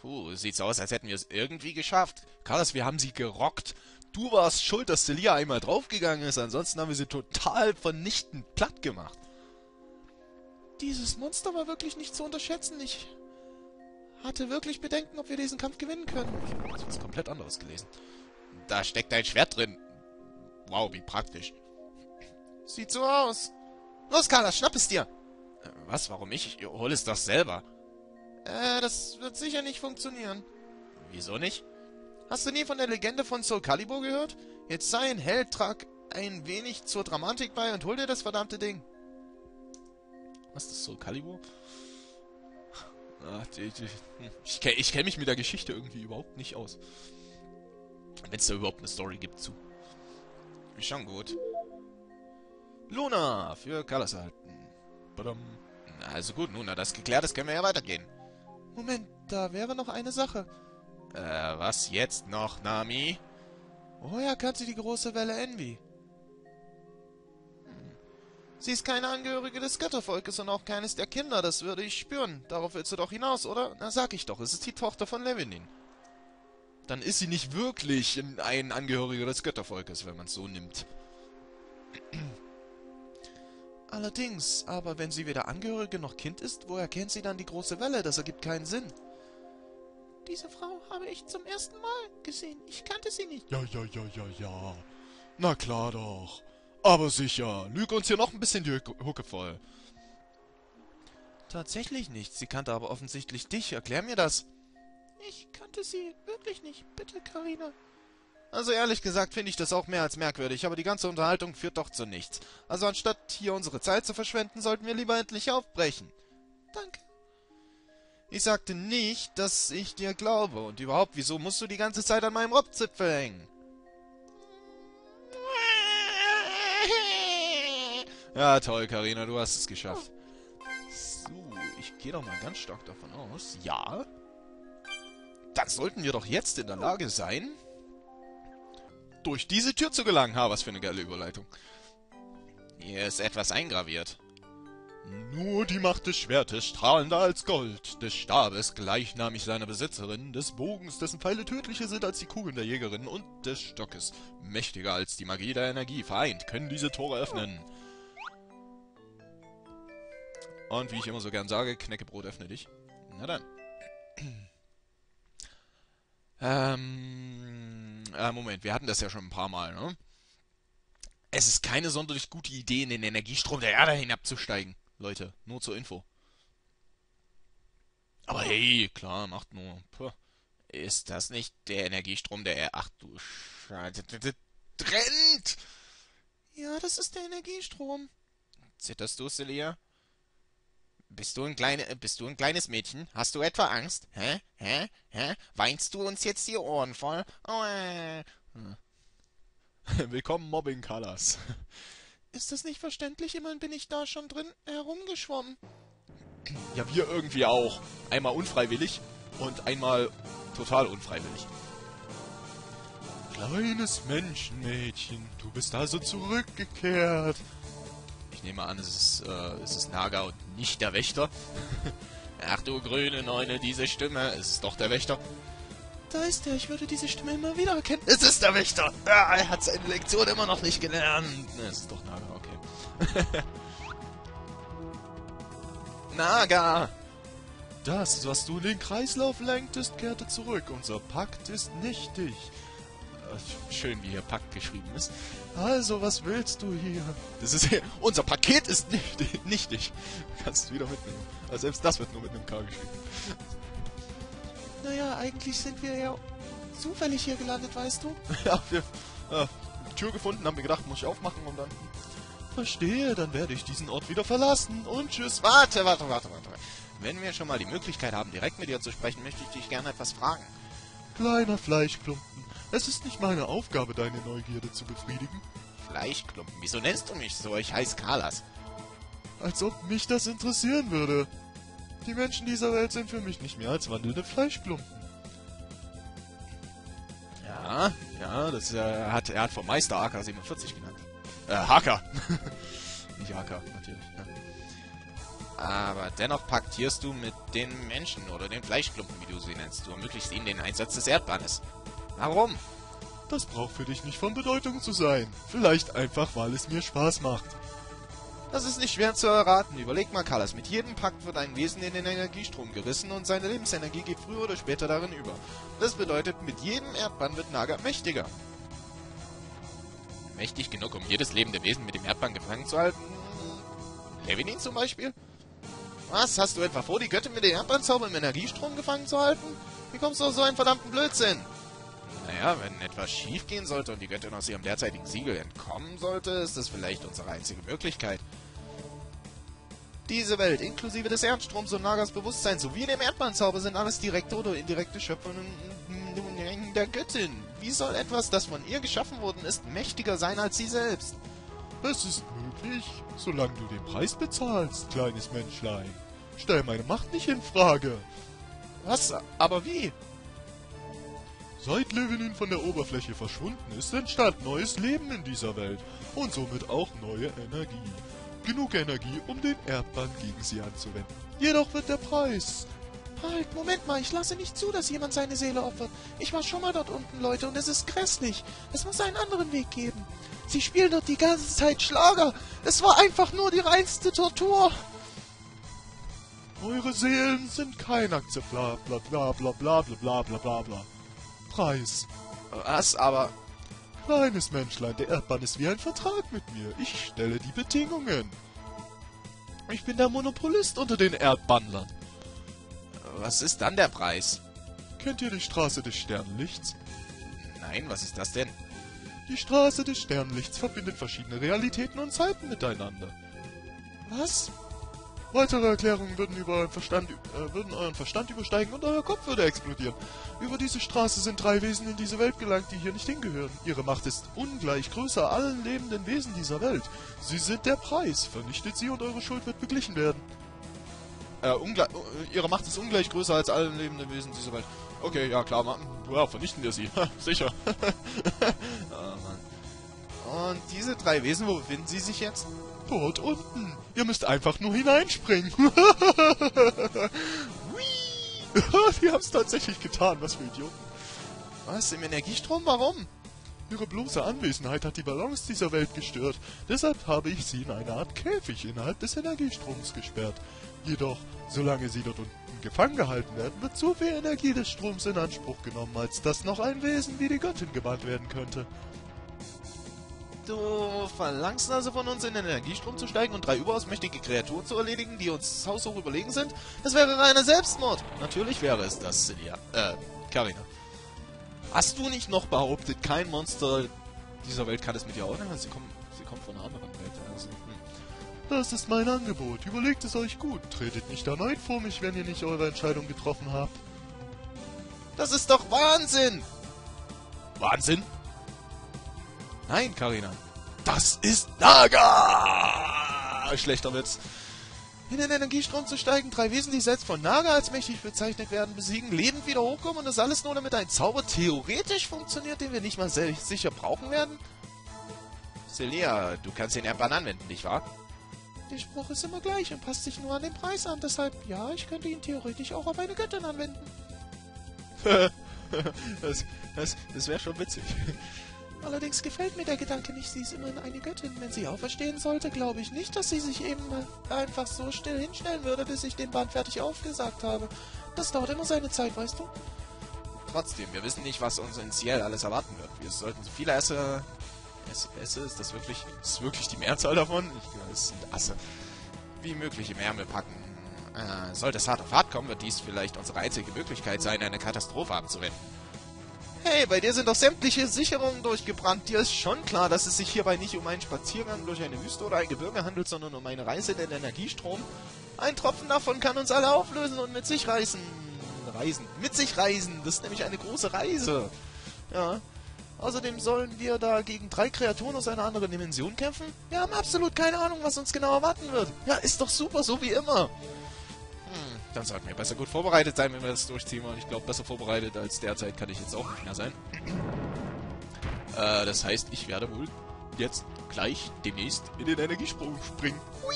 Puh, sieht so aus, als hätten wir es irgendwie geschafft. Carlos, wir haben sie gerockt. Du warst schuld, dass Celia einmal draufgegangen ist. Ansonsten haben wir sie total vernichtend platt gemacht. Dieses Monster war wirklich nicht zu unterschätzen. Ich hatte wirklich Bedenken, ob wir diesen Kampf gewinnen können. Ich habe was komplett anderes gelesen. Da steckt ein Schwert drin. Wow, wie praktisch. Sieht so aus. Los, Carla, schnapp es dir. Äh, was? Warum ich? Ich hol es doch selber. Äh, das wird sicher nicht funktionieren. Wieso nicht? Hast du nie von der Legende von Soul Calibur gehört? Jetzt sei ein Held, trag ein wenig zur Dramatik bei und hol dir das verdammte Ding. Was ist das Soul Calibur? Ach, die, die, ich, kenne mich mit der Geschichte irgendwie überhaupt nicht aus. Wenn es da überhaupt eine Story gibt zu. Schon gut. Luna für erhalten. Badam. Also gut, Luna, das geklärt ist, können wir ja weitergehen. Moment, da wäre noch eine Sache. Äh, was jetzt noch, Nami? Woher kannte sie die große Welle Envy? Sie ist keine Angehörige des Göttervolkes und auch keines der Kinder, das würde ich spüren. Darauf willst du doch hinaus, oder? Na, sag ich doch, es ist die Tochter von Levinin. Dann ist sie nicht wirklich ein Angehöriger des Göttervolkes, wenn man es so nimmt. Allerdings, aber wenn sie weder Angehörige noch Kind ist, woher kennt sie dann die große Welle? Das ergibt keinen Sinn. Diese Frau habe ich zum ersten Mal gesehen. Ich kannte sie nicht. Ja, ja, ja, ja, ja. Na klar doch. Aber sicher, lüg uns hier noch ein bisschen die Hucke voll. Tatsächlich nicht. Sie kannte aber offensichtlich dich. Erklär mir das. Ich kannte sie wirklich nicht. Bitte, Karina. Also ehrlich gesagt finde ich das auch mehr als merkwürdig, aber die ganze Unterhaltung führt doch zu nichts. Also anstatt hier unsere Zeit zu verschwenden, sollten wir lieber endlich aufbrechen. Danke. Ich sagte nicht, dass ich dir glaube. Und überhaupt, wieso musst du die ganze Zeit an meinem Robzipfel hängen? Ja, toll, Karina, du hast es geschafft. So, ich gehe doch mal ganz stark davon aus. Ja. Dann sollten wir doch jetzt in der Lage sein, durch diese Tür zu gelangen. Ha, was für eine geile Überleitung. Hier ist etwas eingraviert. Nur die Macht des Schwertes, strahlender als Gold, des Stabes, gleichnamig seiner Besitzerin, des Bogens, dessen Pfeile tödlicher sind als die Kugeln der Jägerin und des Stockes, mächtiger als die Magie der Energie, vereint, können diese Tore öffnen. Und wie ich immer so gern sage, Knäckebrot öffne dich. Na dann. ähm, äh, Moment, wir hatten das ja schon ein paar Mal, ne? Es ist keine sonderlich gute Idee, in den Energiestrom der Erde hinabzusteigen. Leute, nur zur Info. Aber hey, klar, macht nur. Puh. Ist das nicht der Energiestrom, der er... Ach du Scheiße. Trennt! Ja, das ist der Energiestrom. Zitterst du, Celia? Bist du ein kleine, bist du ein kleines Mädchen? Hast du etwa Angst? Hä? Hä? Hä? Weinst du uns jetzt die Ohren voll? Oh, äh. Willkommen, Mobbing Colors. Ist das nicht verständlich? Immerhin bin ich da schon drin herumgeschwommen. Ja, wir irgendwie auch. Einmal unfreiwillig und einmal total unfreiwillig. Kleines Menschenmädchen, du bist also zurückgekehrt. Ich nehme an, es ist, äh, es ist Naga und nicht der Wächter. Ach du grüne Neune, diese Stimme, es ist doch der Wächter. Da ist er, ich würde diese Stimme immer wieder erkennen. Es ist der Wächter! Ah, er hat seine Lektion immer noch nicht gelernt. Es ist doch Naga, okay. Naga! Das, was du in den Kreislauf lenktest, kehrte zurück. Unser Pakt ist nichtig. Äh, schön, wie hier Pakt geschrieben ist. Also, was willst du hier? Das ist hier, unser Paket ist nichtig. nichtig. Kannst du wieder mitnehmen. Also selbst das wird nur mit einem K geschrieben. Naja, eigentlich sind wir ja zufällig hier gelandet, weißt du? ja, wir äh, die Tür gefunden, haben wir gedacht, muss ich aufmachen und dann... Verstehe, dann werde ich diesen Ort wieder verlassen und tschüss. Warte, warte, warte, warte. Wenn wir schon mal die Möglichkeit haben, direkt mit dir zu sprechen, möchte ich dich gerne etwas fragen. Kleiner Fleischklumpen, es ist nicht meine Aufgabe, deine Neugierde zu befriedigen. Fleischklumpen? Wieso nennst du mich so? Ich heiße Carlas. Als ob mich das interessieren würde. Die Menschen dieser Welt sind für mich nicht mehr als wandelnde Fleischklumpen. Ja, ja, das äh, hat er hat vom Meister AK-47 genannt. Äh, Hacker. nicht AK, natürlich. Ja. Aber dennoch paktierst du mit den Menschen oder den Fleischklumpen, wie du sie nennst. Du ermöglichst ihnen den Einsatz des Erdbannes. Warum? Das braucht für dich nicht von Bedeutung zu sein. Vielleicht einfach, weil es mir Spaß macht. Das ist nicht schwer zu erraten. Überleg mal, Carlos. Mit jedem Pakt wird ein Wesen in den Energiestrom gerissen und seine Lebensenergie geht früher oder später darin über. Das bedeutet, mit jedem Erdbann wird Naga mächtiger. Mächtig genug, um jedes lebende Wesen mit dem Erdbann gefangen zu halten? Levinin zum Beispiel? Was? Hast du etwa vor, die Göttin mit dem Erdbannzauber im Energiestrom gefangen zu halten? Wie kommst du auf so einen verdammten Blödsinn? Naja, wenn etwas schiefgehen sollte und die Göttin aus ihrem derzeitigen Siegel entkommen sollte, ist das vielleicht unsere einzige Möglichkeit. Diese Welt, inklusive des Erdstroms und Nagas Bewusstsein sowie dem Erdbannzauber, sind alles direkte oder indirekte Schöpfungen der Göttin. Wie soll etwas, das von ihr geschaffen worden ist, mächtiger sein als sie selbst? Es ist möglich, solange du den Preis bezahlst, kleines Menschlein. Stell meine Macht nicht in Frage. Was? Aber wie? Seit Levinin von der Oberfläche verschwunden ist, entstand neues Leben in dieser Welt und somit auch neue Energie. Genug Energie, um den Erdbann gegen sie anzuwenden. Jedoch wird der Preis... Halt, Moment mal, ich lasse nicht zu, dass jemand seine Seele opfert. Ich war schon mal dort unten, Leute, und es ist grässlich. Es muss einen anderen Weg geben. Sie spielen dort die ganze Zeit Schlager. Es war einfach nur die reinste Tortur. Eure Seelen sind kein Akzeptabler, bla bla bla bla bla bla bla bla. Preis. Was, aber... Kleines Menschlein, der Erdbann ist wie ein Vertrag mit mir. Ich stelle die Bedingungen. Ich bin der Monopolist unter den Erdbannlern. Was ist dann der Preis? Kennt ihr die Straße des Sternlichts? Nein, was ist das denn? Die Straße des Sternlichts verbindet verschiedene Realitäten und Zeiten miteinander. Was? Weitere Erklärungen würden, über euren Verstand, äh, würden euren Verstand übersteigen und euer Kopf würde explodieren. Über diese Straße sind drei Wesen in diese Welt gelangt, die hier nicht hingehören. Ihre Macht ist ungleich größer allen lebenden Wesen dieser Welt. Sie sind der Preis. Vernichtet sie und eure Schuld wird beglichen werden. Äh, äh, ihre Macht ist ungleich größer als allen lebenden Wesen dieser Welt. Okay, ja klar, Mann. Ja, vernichten wir sie. Sicher. oh, Und diese drei Wesen, wo befinden sie sich jetzt? Dort unten. Ihr müsst einfach nur hineinspringen. Die haben es tatsächlich getan, was für Idioten. Was, im Energiestrom? Warum? Ihre bloße Anwesenheit hat die Balance dieser Welt gestört. Deshalb habe ich sie in eine Art Käfig innerhalb des Energiestroms gesperrt. Jedoch, solange sie dort unten gefangen gehalten werden, wird so viel Energie des Stroms in Anspruch genommen, als dass noch ein Wesen wie die Göttin gebannt werden könnte. Du verlangst also von uns in den Energiestrom zu steigen und drei überaus mächtige Kreaturen zu erledigen, die uns haushoch überlegen sind? Das wäre reiner Selbstmord. Natürlich wäre es das, Celia. Äh, Karina. Hast du nicht noch behauptet, kein Monster dieser Welt kann es mit dir aufnehmen? Sie kommen, sie kommen von einer anderen Welt. Also, hm. Das ist mein Angebot. Überlegt es euch gut. Tretet nicht erneut vor mich, wenn ihr nicht eure Entscheidung getroffen habt. Das ist doch Wahnsinn! Wahnsinn? Nein, Karina. Das ist Naga! Schlechter Witz. In den Energiestrom zu steigen, drei Wesen, die selbst von Naga als mächtig bezeichnet werden, besiegen, lebend wieder hochkommen und das alles nur damit ein Zauber theoretisch funktioniert, den wir nicht mal sicher brauchen werden? Celia, du kannst den Erdbann anwenden, nicht wahr? Der Spruch ist immer gleich und passt sich nur an den Preis an, deshalb, ja, ich könnte ihn theoretisch auch auf eine Göttin anwenden. das das, das wäre schon witzig. Allerdings gefällt mir der Gedanke nicht, sie ist immerhin eine Göttin. Wenn sie auferstehen sollte, glaube ich nicht, dass sie sich eben einfach so still hinstellen würde, bis ich den Band fertig aufgesagt habe. Das dauert immer seine Zeit, weißt du? Trotzdem, wir wissen nicht, was uns in Ciel alles erwarten wird. Wir sollten so viele Esse... Esse, Esse? Ist das wirklich... Ist wirklich die Mehrzahl davon? Ich glaube, es sind Asse. Wie möglich im Ärmel packen. Äh, sollte es hart auf hart kommen, wird dies vielleicht unsere einzige Möglichkeit sein, eine Katastrophe abzuwenden. Hey, bei dir sind doch sämtliche Sicherungen durchgebrannt. Dir ist schon klar, dass es sich hierbei nicht um einen Spaziergang durch eine Wüste oder ein Gebirge handelt, sondern um eine Reise in den Energiestrom. Ein Tropfen davon kann uns alle auflösen und mit sich reißen. Reisen. Mit sich reisen. Das ist nämlich eine große Reise. Ja. Außerdem sollen wir da gegen drei Kreaturen aus einer anderen Dimension kämpfen? Wir haben absolut keine Ahnung, was uns genau erwarten wird. Ja, ist doch super, so wie immer. Dann sollten wir besser gut vorbereitet sein, wenn wir das durchziehen. Und ich glaube, besser vorbereitet als derzeit kann ich jetzt auch nicht mehr sein. Äh, das heißt, ich werde wohl jetzt gleich demnächst in den Energiesprung springen. Hui!